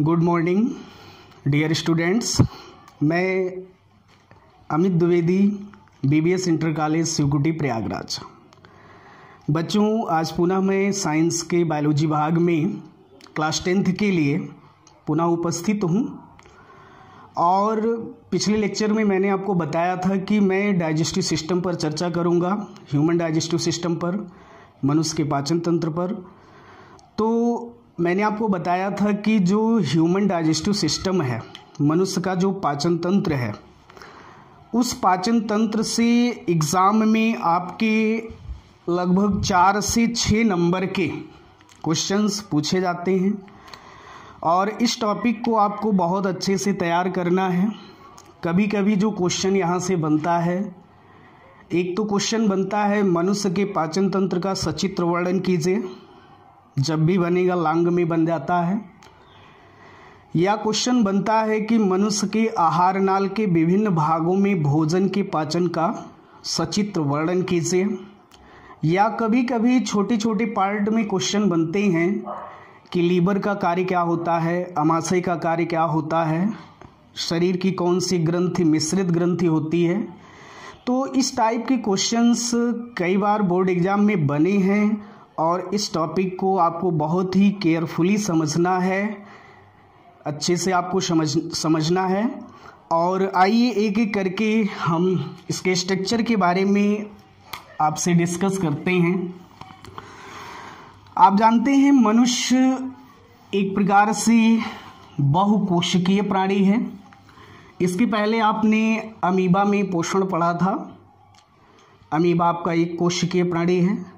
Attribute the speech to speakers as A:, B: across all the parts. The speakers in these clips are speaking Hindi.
A: Good morning, dear students. मैं Amit Dwivedi BBS inter college Shivkuti Prayagraj. बच्चों, आज पुनः मैं साइंस के बायोलॉजी भाग में क्लास टेंथ के लिए पुनः उपस्थित हूँ। और पिछले लेक्चर में मैंने आपको बताया था कि मैं डाइजेस्टिव सिस्टम पर चर्चा करूँगा, ह्यूमन डाइजेस्टिव सिस्टम पर, मनुष्य के पाचन तंत्र पर। तो मैंने आपको बताया था कि जो ह्यूमन डाइजेस्टिव सिस्टम है, मनुष्य का जो पाचन तंत्र है, उस पाचन तंत्र से एग्ज़ाम में आपके लगभग चार से छः नंबर के क्वेश्चंस पूछे जाते हैं। और इस टॉपिक को आपको बहुत अच्छे से तैयार करना है। कभी कभी जो क्वेश्चन यहाँ से बनता है, एक तो क्वेश्चन बनता है, मनुष्य के पाचन तंत्र का सचित्र वर्णन कीजिए। जब भी बनेगा, लांग में बन जाता है। या क्वेश्चन बनता है कि मनुष्य के आहार नाल के विभिन्न भागों में भोजन के पाचन का सचित्र वर्णन कीजिए। या कभी कभी छोटे छोटे पार्ट में क्वेश्चन बनते हैं कि लीवर का कार्य क्या होता है अमाशय का कार्य क्या होता है, शरीर की कौन सी ग्रंथि, मिश्रित ग्रंथि होती है। तो इस टाइप के क्वेश्चंस कई बार बोर्ड एग्ज़ाम में बने हैं। और इस टॉपिक को आपको बहुत ही केयरफुली समझना है। अच्छे से आपको समझ, समझना है। और आइए एक एक करके हम इसके स्ट्रक्चर के बारे में आपसे डिस्कस करते हैं। आप जानते हैं, मनुष्य एक प्रकार से बहुकोशिकीय प्राणी है। इसके पहले आपने अमीबा में पोषण पढ़ा था। अमीबा आपका एक कोशिकीय प्राणी है।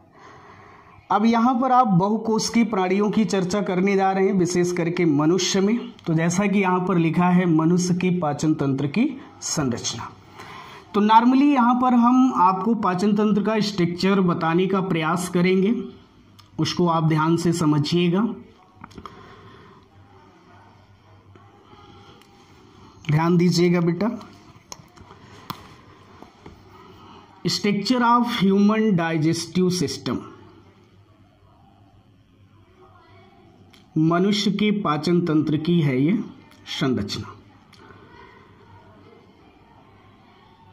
A: अब यहाँ पर आप बहुकोशिकीय प्राणियों की चर्चा करने जा रहे हैं, विशेष करके मनुष्य में। तो जैसा कि यहाँ पर लिखा है, मनुष्य की पाचन तंत्र की संरचना। तो नॉर्मली यहाँ पर हम आपको पाचन तंत्र का स्ट्रक्चर बताने का प्रयास करेंगे। उसको आप ध्यान से समझिएगा। ध्यान दीजिएगा बेटा। Structure of human digestive system. मनुष्य के पाचन तंत्र की है ये संरचना।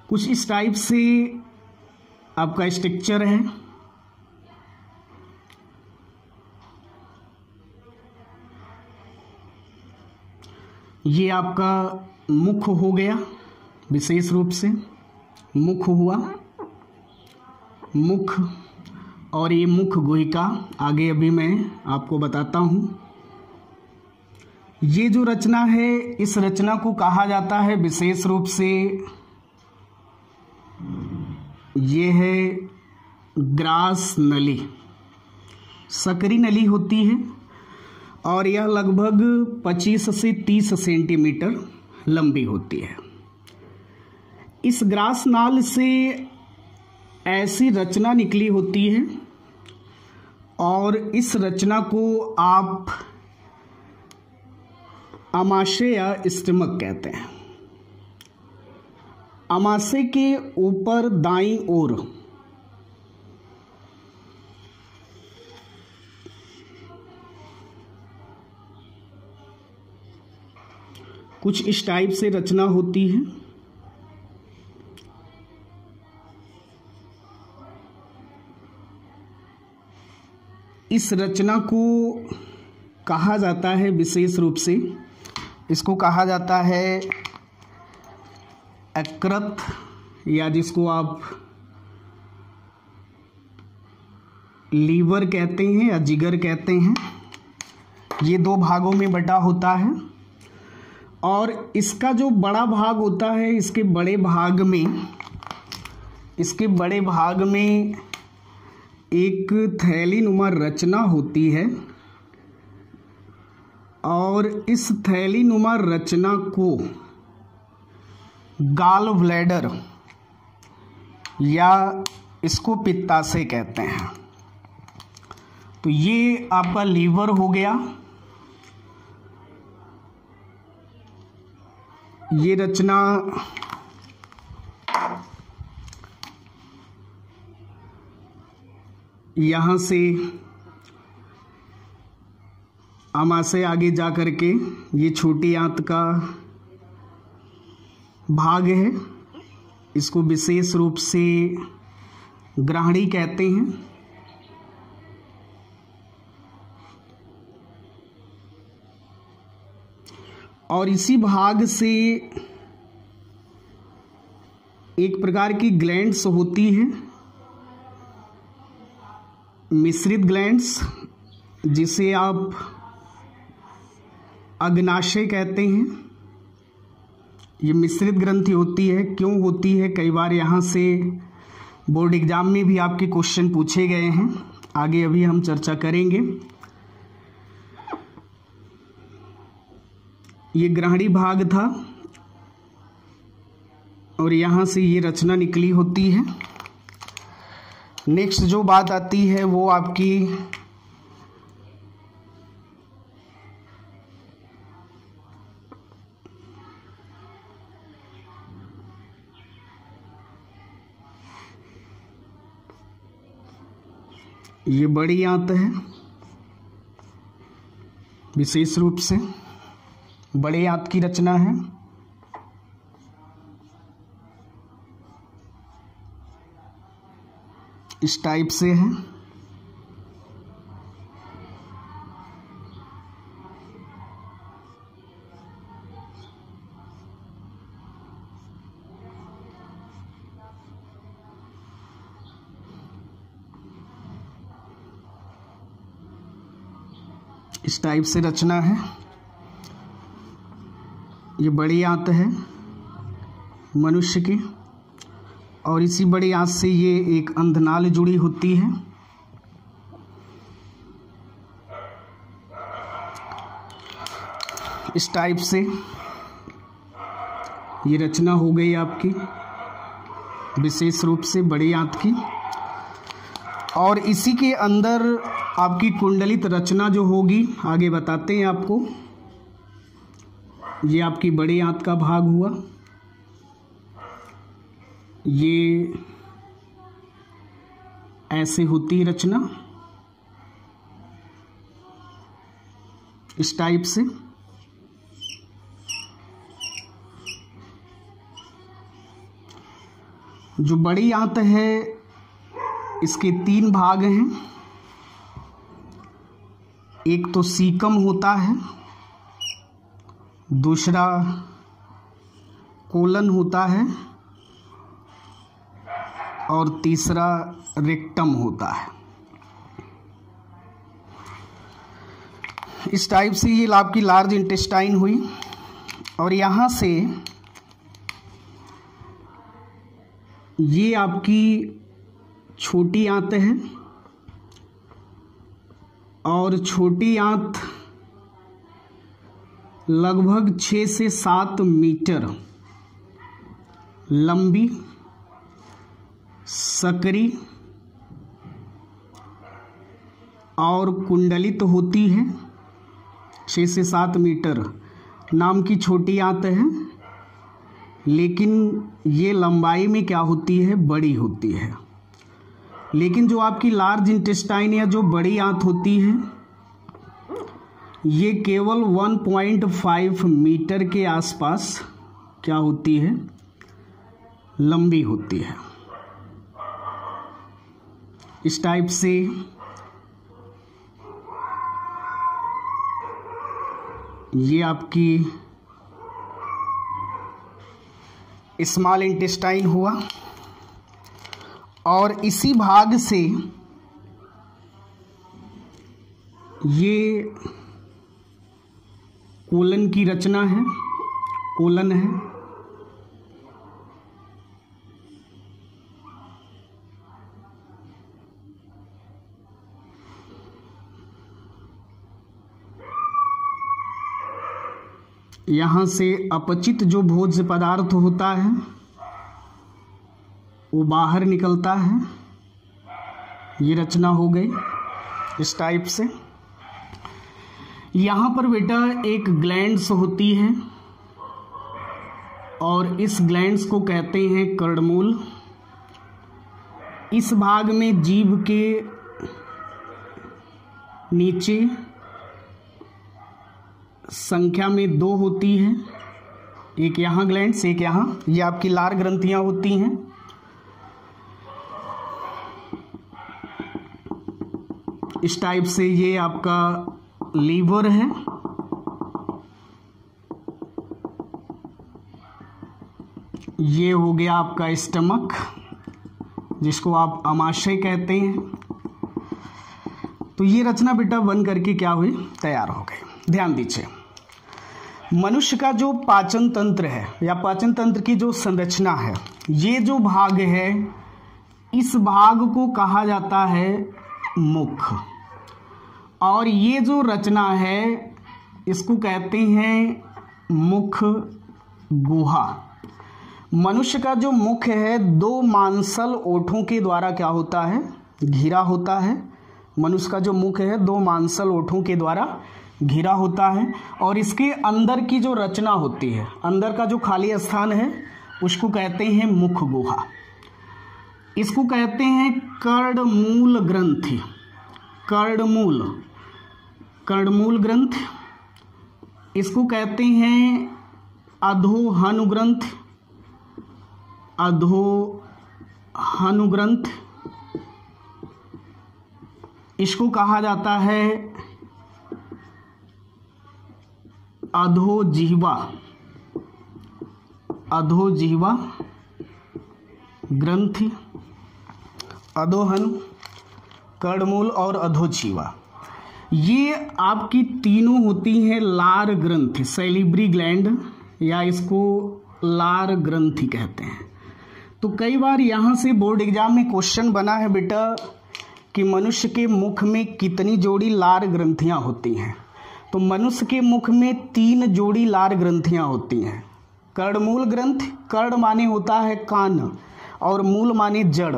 A: कुछ इस टाइप से आपका स्ट्रक्चर है। ये आपका मुख हो गया, विशेष रूप से मुख हुआ। मुख और ये मुख गुहिका आगे अभी मैं आपको बताता हूँ। ये जो रचना है, इस रचना को कहा जाता है विशेष रूप से ये है ग्रास नली। सकरी नली होती है और यह लगभग 25 से 30 सेंटीमीटर लंबी होती है। इस ग्रास नाल से ऐसी रचना निकली होती है और इस रचना को आप अमाशय या स्टमक कहते हैं। अमाशय के ऊपर दाई ओर। कुछ इस टाइप से रचना होती है। इस रचना को कहा जाता है विशेष रूप से। इसको कहा जाता है अकृत, या जिसको आप लीवर कहते हैं या जिगर कहते हैं, ये दो भागों में बटा होता है। और इसका जो बड़ा भाग होता है, इसके बड़े भाग में, इसके बड़े भाग में एक थैली नुमा रचना होती है। और इस थैली नुमा रचना को गाल ब्लैडर या इसको पित्ताशय कहते हैं। तो ये आपका लीवर हो गया। ये रचना यहाँ से आमाशय आगे जा कर के ये छोटी आंत का भाग है। इसको विशेष रूप से ग्रहणी कहते हैं। और इसी भाग से एक प्रकार की ग्लैंड्स होती हैं। मिश्रित ग्लैंड्स, जिसे आप अग्नाशय कहते हैं। ये मिश्रित ग्रंथि होती है। क्यों होती है? कई बार यहाँ से बोर्ड एग्ज़ाम में भी आपके क्वेश्चन पूछे गए हैं। आगे अभी हम चर्चा करेंगे। ये ग्रहणी भाग था और यहाँ से ये रचना निकली होती है। नेक्स्ट जो बात आती है वो आपकी ये बड़ी आंत है, विशेष रूप से बड़े आंत की रचना है। इस टाइप से है। टाइप से रचना है। ये बड़ी आंत है मनुष्य की और इसी बड़ी आंत से ये एक अंधनाल जुड़ी होती है। इस टाइप से ये रचना हो गई आपकी, विशेष रूप से बड़ी आंत की। और इसी के अंदर आपकी कुंडलित रचना जो होगी, आगे बताते हैं आपको। ये आपकी बड़ी आंत का भाग हुआ। ये ऐसे होती रचना। इस टाइप से। जो बड़ी आंत है, इसके तीन भाग हैं। एक तो सीकम होता है, दूसरा कोलन होता है, और तीसरा रेक्टम होता है। इस टाइप से ये आपकी लार्ज इंटेस्टाइन हुई, और यहाँ से ये आपकी छोटी आते है और छोटी आंत लगभग छः से सात मीटर लंबी, सकरी और कुंडलित तो होती है। छः से सात मीटर नाम की छोटी आंत है, लेकिन ये लंबाई में क्या होती है? बड़ी होती है। लेकिन जो आपकी लार्ज इंटेस्टाइन या जो बड़ी आंत होती है, ये केवल 1.5 मीटर के आसपास क्या होती है? लंबी होती है। इस टाइप से ये आपकी स्मॉल इंटेस्टाइन हुआ। और इसी भाग से ये कोलन की रचना है, कोलन है। यहाँ से अपचित जो भोज्य पदार्थ होता है वो बाहर निकलता है। ये रचना हो गई इस टाइप से। यहाँ पर बेटा एक ग्लैंड्स होती है और इस ग्लैंड्स को कहते हैं कर्णमूल। इस भाग में जीभ के नीचे संख्या में दो होती है। एक यहाँ ग्लैंड्स एक यहाँ। ये यह आपकी लार ग्रंथियाँ होती हैं। इस टाइप से ये आपका लीवर है। ये हो गया आपका स्टमक, जिसको आप अमाशय कहते हैं। तो ये रचना बेटा बन करके क्या हुई? तैयार हो गई। ध्यान दीजिए। मनुष्य का जो पाचन तंत्र है, या पाचन तंत्र की जो संरचना है, ये जो भाग है, इस भाग को कहा जाता है मुख। और ये जो रचना है, इसको कहते हैं मुख गुहा। मनुष्य का जो मुख है, दो मांसल ओठों के द्वारा क्या होता है? घिरा होता है। मनुष्य का जो मुख है, दो मांसल ओठों के द्वारा घिरा होता है और इसके अंदर की जो रचना होती है, अंदर का जो खाली स्थान है, उसको कहते हैं मुख गुहा। इसको कहते हैं कर्णमूल ग्रंथि। कर्णमूल। कर्णमूल ग्रंथ। इसको कहते हैं अधोहनु ग्रंथ अधोहनु इसको कहा जाता है अधोजीवा। अधोजीवा ग्रंथ। अधोहन, कर्णमूल और अधोजीवा। ये आपकी तीनों होती हैं लार ग्रंथ, सेलिब्री ग्लैंड या इसको लार ग्रंथि कहते हैं। तो कई बार यहाँ से बोर्ड एग्ज़ाम में क्वेश्चन बना है, बेटा, कि मनुष्य के मुख में कितनी जोड़ी लार ग्रंथियाँ होती हैं? तो मनुष्य के मुख में तीन जोड़ी लार ग्रंथियाँ होती हैं। कर्णमूल ग्रंथ, कर्ण माने होता है कान, और मूल माने जड़।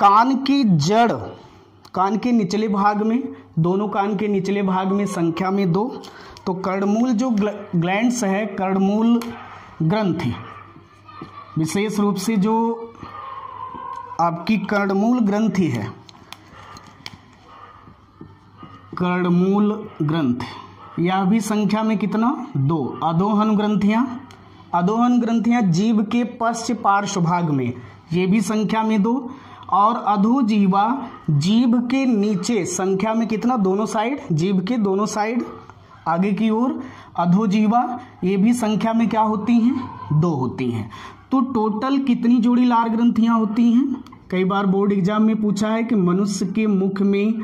A: कान की जड़, कान के निचले भाग में दोनों कान के निचले भाग में संख्या में दो। तो कर्णमूल जो ग्लैंड्स है, कर्णमूल ग्रंथि विशेष रूप से जो आपकी कर्णमूल ग्रंथि है, कर्णमूल ग्रंथ यह भी संख्या में कितना? दो। अधोहन ग्रंथियाँ। अधोहन ग्रंथियाँ जीव के पश्च पार्श्व भाग में। ये भी संख्या में दो। और अधोजीवा जीभ के नीचे। संख्या में कितना? दोनों साइड। जीभ के दोनों साइड। आगे की ओर। अधोजीवा, ये भी संख्या में क्या होती हैं? दो होती हैं। तो टोटल कितनी जोड़ी लार ग्रंथियाँ होती हैं? कई बार बोर्ड एग्ज़ाम में पूछा है कि मनुष्य के मुख में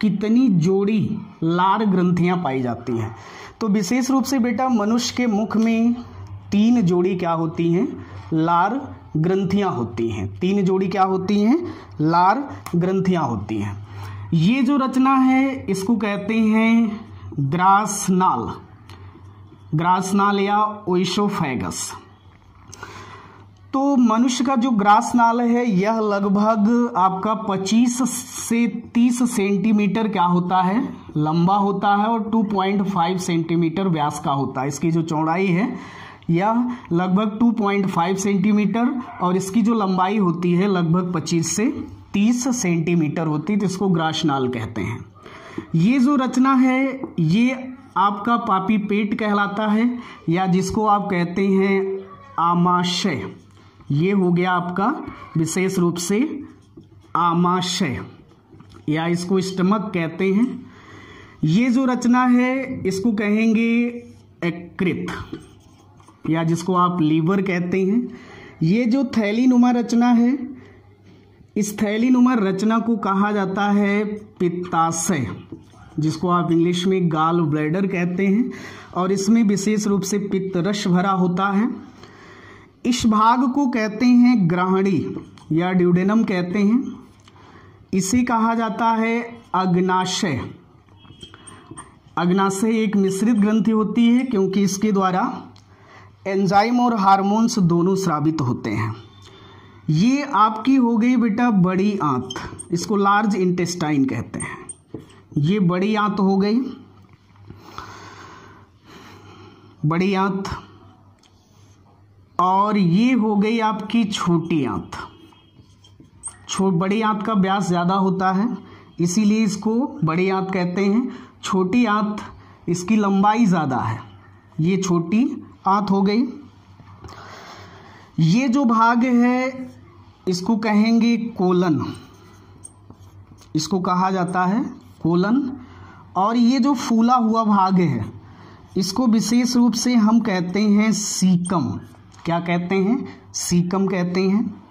A: कितनी जोड़ी लार ग्रंथियाँ पाई जाती हैं। तो विशेष रूप से बेटा, मनुष्य के मुख में तीन जोड़ी क्या होती हैं? लार ग्रंथियाँ होती हैं। तीन जोड़ी क्या होती हैं? लार ग्रंथियाँ होती हैं। ये जो रचना है, इसको कहते हैं ग्रासनाल। ग्रासनाल या ओइशोफेगस तो मनुष्य का जो ग्रास नाल है, यह लगभग आपका 25 से 30 सेंटीमीटर क्या होता है? लंबा होता है और 2.5 सेंटीमीटर व्यास का होता है। इसकी जो चौड़ाई है यह लगभग 2.5 सेंटीमीटर और इसकी जो लंबाई होती है लगभग 25 से 30 सेंटीमीटर होती है इसको ग्रासनाल कहते हैं। ये जो रचना है, ये आपका पापी पेट कहलाता है, या जिसको आप कहते हैं आमाशय। ये हो गया आपका विशेष रूप से आमाशय, या इसको स्टमक कहते हैं। ये जो रचना है, इसको कहेंगे एकृत। या जिसको आप लीवर कहते हैं, ये जो थैली नुमा रचना है, इस थैली नुमा रचना को कहा जाता है पित्ताशय, जिसको आप इंग्लिश में गाल ब्लैडर कहते हैं, और इसमें विशेष रूप से पित्त रस भरा होता है। इस भाग को कहते हैं ग्रहणी या ड्यूडेनम कहते हैं। इसे कहा जाता है अग्नाशय। अग्नाशय एक मिश्रित ग्रंथि होती है, क्योंकि इसके द्वारा एंजाइम और हार्मोन्स दोनों स्रावित होते हैं। ये आपकी हो गई बेटा बड़ी आंत, इसको लार्ज इंटेस्टाइन कहते हैं। ये बड़ी आंत हो गई, बड़ी आंत, और ये हो गई आपकी छोटी आंत। छो, बड़ी आंत का व्यास ज़्यादा होता है, इसीलिए इसको बड़ी आंत कहते हैं। छोटी आंत, इसकी लंबाई ज़्यादा है, ये छोटी आंत हो गई। ये जो भाग है, इसको कहेंगे कोलन। इसको कहा जाता है कोलन। और ये जो फूला हुआ भाग है, इसको विशेष रूप से हम कहते हैं सीकम। क्या कहते हैं? सीकम कहते हैं।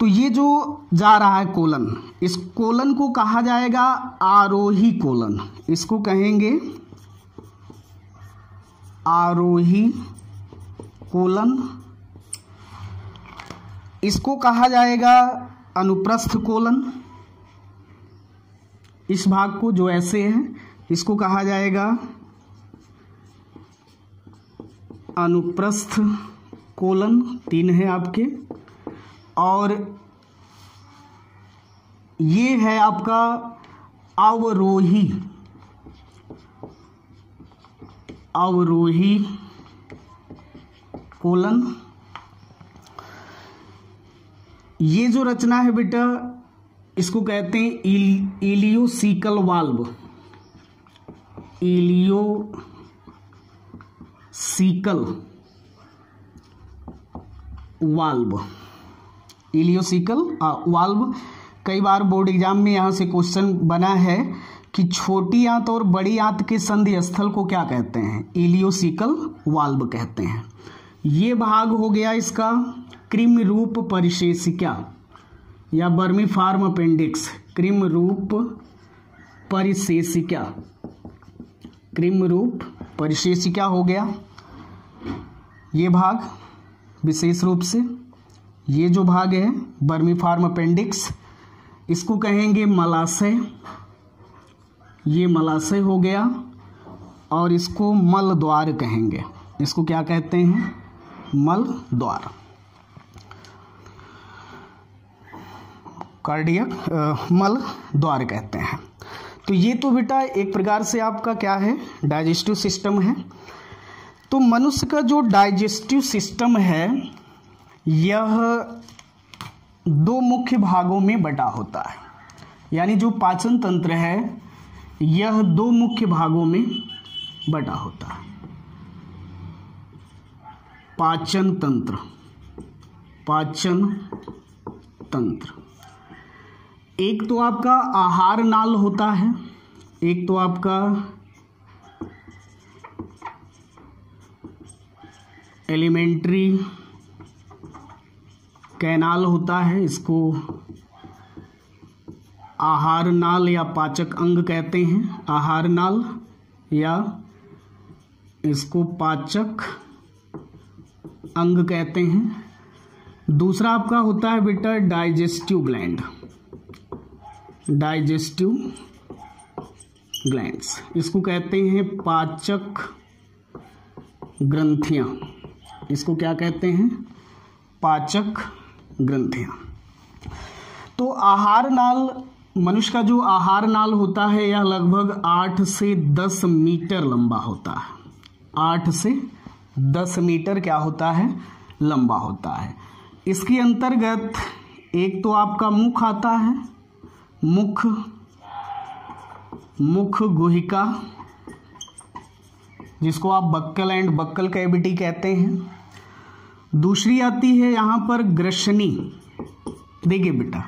A: तो ये जो जा रहा है कोलन, इस कोलन को कहा जाएगा आरोही कोलन। इसको कहेंगे आरोही, कोलन। इसको कहा जाएगा अनुप्रस्थ कोलन। इस भाग को जो ऐसे है, इसको कहा जाएगा अनुप्रस्थ कोलन। तीन है आपके। और ये है आपका अवरोही। अवरोही कोलन। ये जो रचना है बेटा इसको कहते हैं इल, ileocecal valve. Ileocecal valve. Ileocecal valve. कई बार बोर्ड एग्ज़ाम में यहाँ से क्वेश्चन बना है। कि छोटी आंत और बड़ी आंत के संधि स्थल को क्या कहते हैं? इलियोसिकल वाल्व कहते हैं। ये भाग हो गया इसका क्रिम रूप परिशेषिका या बर्मी फार्म अपेंडिक्स। क्रिम रूप परिशेषिका। क्रिम रूप परिशेषिका हो गया ये भाग विशेष रूप से। ये जो भाग है, बर्मी फार्म अपेंडिक्स, इसको कहेंगे मलाशय। ये मलाशय हो गया और इसको मल द्वार कहेंगे। इसको क्या कहते हैं? मल द्वार। कार्डियक मल द्वार कहते हैं। तो ये तो बेटा एक प्रकार से आपका क्या है? डाइजेस्टिव सिस्टम है। तो मनुष्य का जो डाइजेस्टिव सिस्टम है, यह दो मुख्य भागों में बटा होता है। यानी जो पाचन तंत्र है यह दो मुख्य भागों में बटा होता है। पाचन तंत्र। पाचन तंत्र। एक तो आपका आहार नाल होता है। एक तो आपका एलिमेंट्री कैनाल होता है, इसको आहार नाल या पाचक अंग कहते हैं। आहार नाल या इसको पाचक अंग कहते हैं। दूसरा आपका होता है बेटा डाइजेस्टिव ग्लैंड। Digestive glands. इसको कहते हैं पाचक ग्रंथियाँ। इसको क्या कहते हैं? पाचक ग्रंथियाँ। तो आहार नाल मनुष्य का जो आहार नाल होता है, यह लगभग आठ से दस मीटर लंबा होता है। आठ से दस मीटर क्या होता है? लंबा होता है। इसके अंतर्गत एक तो आपका मुख आता है, मुख मुख गुहिका, जिसको आप बक्कल एंड बक्कल कैविटी कहते हैं। दूसरी आती है यहाँ पर ग्रशनी देखिए बेटा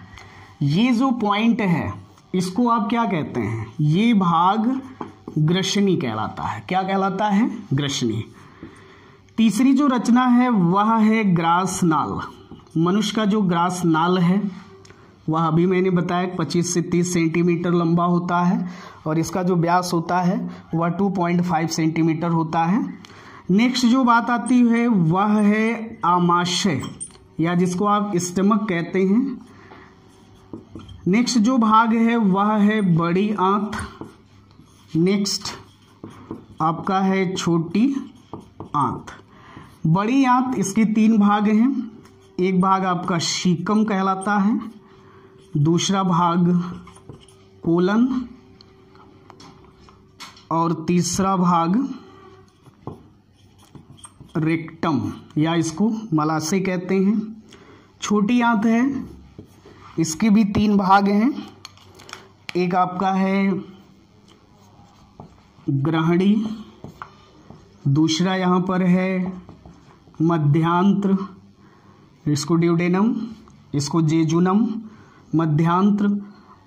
A: ये जो पॉइंट है, इसको आप क्या कहते हैं? ये भाग ग्रशनी कहलाता है। क्या कहलाता है? ग्रशनी। तीसरी जो रचना है, वह है ग्रास नाल। मनुष्य का जो ग्रास नाल है, वह अभी मैंने बताया 25 से 30 सेंटीमीटर लंबा होता है और इसका जो व्यास होता है, वह 2.5 सेंटीमीटर होता है। नेक्स्ट जो बात आती है, वह है आमाशय, या जिसको आप स्टमक कहते हैं। नेक्स्ट जो भाग है, वह है बड़ी आंत नेक्स्ट आपका है छोटी आंत बड़ी आंत इसके तीन भाग हैं। एक भाग आपका शीकम कहलाता है। दूसरा भाग कोलन। और तीसरा भाग रेक्टम, या इसको मलासे कहते हैं। छोटी आंत है इसके भी तीन भाग हैं। एक आपका है ग्रहणी, दूसरा यहाँ पर है मध्यांत्र, इसको ड्यूडेनम, इसको जेजुनम, मध्यांत्र,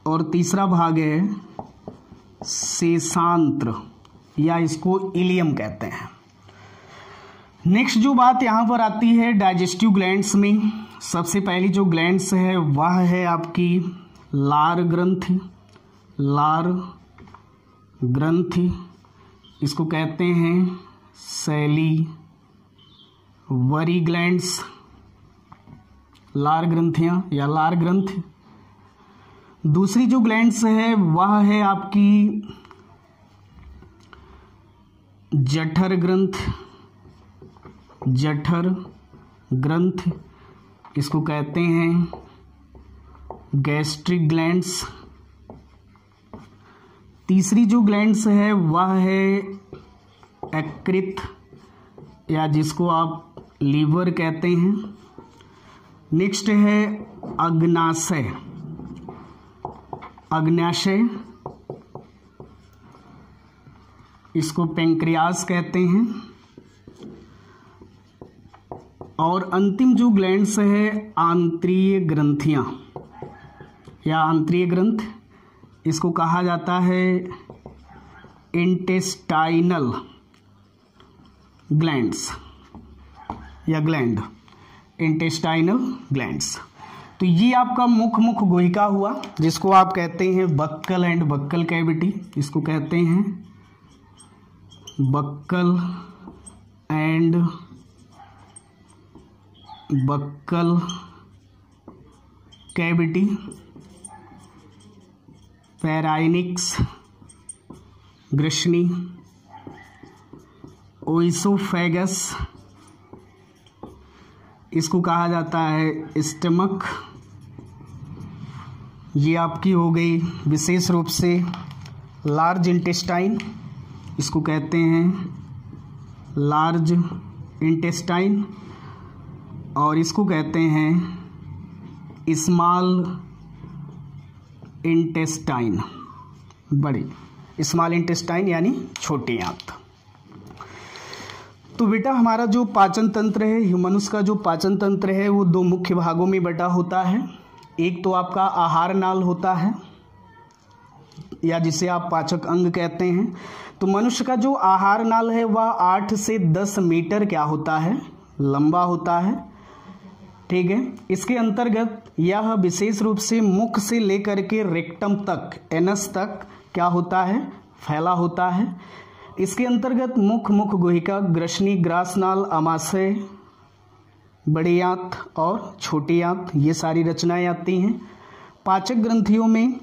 A: और तीसरा भाग है शेषांत्र, या इसको इलियम कहते हैं। नेक्स्ट जो बात यहाँ पर आती है डाइजेस्टिव ग्लैंड्स में, सबसे पहली जो ग्लैंड्स है, वह है आपकी लार ग्रंथ। लार ग्रंथ, इसको कहते हैं सैली। वरी ग्लैंड्स लार ग्रंथियाँ या लार ग्रंथ। दूसरी जो ग्लैंड्स है, वह है आपकी जठर ग्रंथ। जठर ग्रंथ, इसको कहते हैं गैस्ट्रिक ग्लैंड्स तीसरी जो ग्लैंड्स है, वह है एक्रित या जिसको आप लीवर कहते हैं. नेक्स्ट है अग्नाशय. अग्नाशय, इसको पेंक्रियास कहते हैं. और अंतिम जो ग्लैंड्स है, आंतरीय ग्रंथियाँ। या आंतरीय ग्रंथ, इसको कहा जाता है इंटेस्टाइनल ग्लैंड्स, या ग्लैंड, इंटेस्टाइनल ग्लैंड्स। तो ये आपका मुख मुख गोहिका हुआ, जिसको आप कहते हैं बक्कल एंड बक्कल कैविटी। इसको कहते हैं buccal and buccal cavity pharynx ग्रशनी, oesophagus, इसको कहा जाता है स्टमक। ये आपकी हो गई विशेष रूप से लार्ज इंटेस्टाइन, इसको कहते हैं लार्ज इंटेस्टाइन। और इसको कहते हैं स्मॉल इंटेस्टाइन बड़ी. स्मॉल इंटेस्टाइन यानी छोटी आंत. तो बेटा हमारा जो पाचन तंत्र है मनुष्य का जो पाचन तंत्र है, वो दो मुख्य भागों में बटा होता है। एक तो आपका आहार नाल होता है, या जिसे आप पाचक अंग कहते हैं। तो मनुष्य का जो आहार नाल है, वह आठ से दस मीटर क्या होता है? लंबा होता है। ठीक है? इसके अंतर्गत यह विशेष रूप से मुख से लेकर के रेक्टम तक एनस तक क्या होता है? फैला होता है। इसके अंतर्गत मुख मुख गुहिका ग्रसनी ग्रासनाल, अमाशय, बड़ी आंत और छोटी आंत, ये सारी रचनाएँ आती हैं। पाचक ग्रंथियों में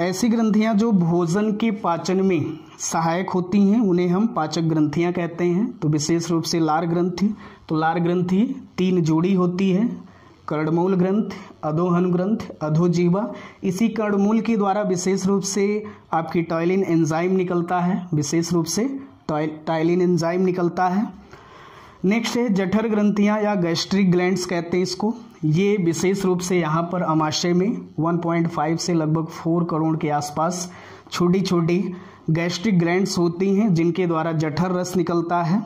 A: ऐसी ग्रंथियाँ जो भोजन के पाचन में सहायक होती हैं, उन्हें हम पाचक ग्रंथियाँ कहते हैं। तो विशेष रूप से लार ग्रंथि। तो लार ग्रंथि तीन जोड़ी होती है। कर्णमूल ग्रंथ, अधोहन ग्रंथ, अधोजीवा। इसी कर्णमूल के द्वारा विशेष रूप से आपकी टॉयलिन एंजाइम निकलता है। विशेष रूप से टाइलिन एंजाइम निकलता है। नेक्स्ट है जठर ग्रंथियाँ या गैस्ट्रिक ग्लैंड्स कहते हैं इसको। ये विशेष रूप से यहाँ पर अमाशय में 1.5 से लगभग 4 करोड़ के आसपास छोटी छोटी गैस्ट्रिक ग्लैंड्स होती हैं, जिनके द्वारा जठर रस निकलता है।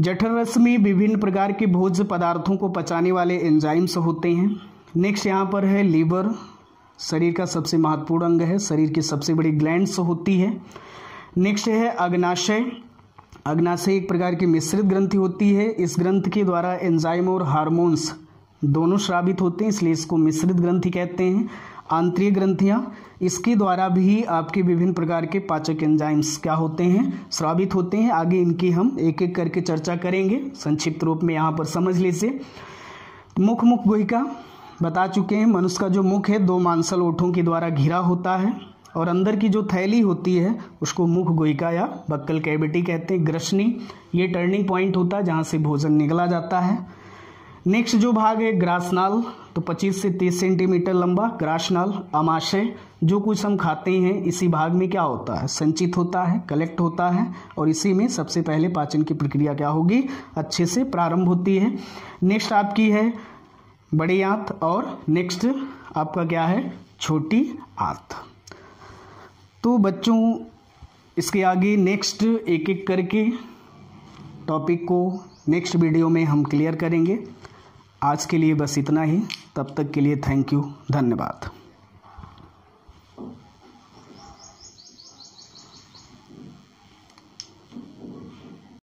A: जठर रस में विभिन्न प्रकार के भोज्य पदार्थों को पचाने वाले एंजाइम्स होते हैं। नेक्स्ट यहाँ पर है लीवर शरीर का सबसे महत्वपूर्ण अंग है, शरीर की सबसे बड़ी ग्लैंड्स होती है। नेक्स्ट है अग्नाशय। अग्नाशय एक प्रकार की मिश्रित ग्रंथि होती है। इस ग्रंथ के द्वारा एंजाइम और हार्मोन्स दोनों श्रावित होते हैं, इसलिए इसको मिश्रित ग्रंथि कहते हैं, आंतरिक ग्रंथियाँ। इसके द्वारा भी आपके विभिन्न प्रकार के पाचक एंजाइम्स क्या होते हैं? श्रावित होते हैं। आगे इनकी हम एक एक करके चर्चा करेंगे। संक्षिप्त रूप में यहाँ पर समझ लीजिए। मुख मुख गोहिका बता चुके हैं, मनुष्य का जो मुख है, दो मांसल ओठों के द्वारा घिरा होता है और अंदर की जो थैली होती है, उसको मुख गोइका या बक्कल कैविटी कहते हैं। ग्रशनी ये टर्निंग पॉइंट होता है जहाँ से भोजन निकला जाता है। नेक्स्ट जो भाग है ग्रासनाल तो 25 से 30 सेंटीमीटर लंबा ग्रासनाल अमाशय, जो कुछ हम खाते हैं, इसी भाग में क्या होता है? संचित होता है कलेक्ट होता है, और इसी में सबसे पहले पाचन की प्रक्रिया क्या होगी? अच्छे से प्रारंभ होती है। नेक्स्ट आपकी है, बड़ी आंत, और नेक्स्ट आपका क्या है? छोटी आंत। तो बच्चों, इसके आगे नेक्स्ट एक एक करके टॉपिक को नेक्स्ट वीडियो में हम क्लियर करेंगे। आज के लिए बस इतना ही। तब तक के लिए थैंक यू धन्यवाद।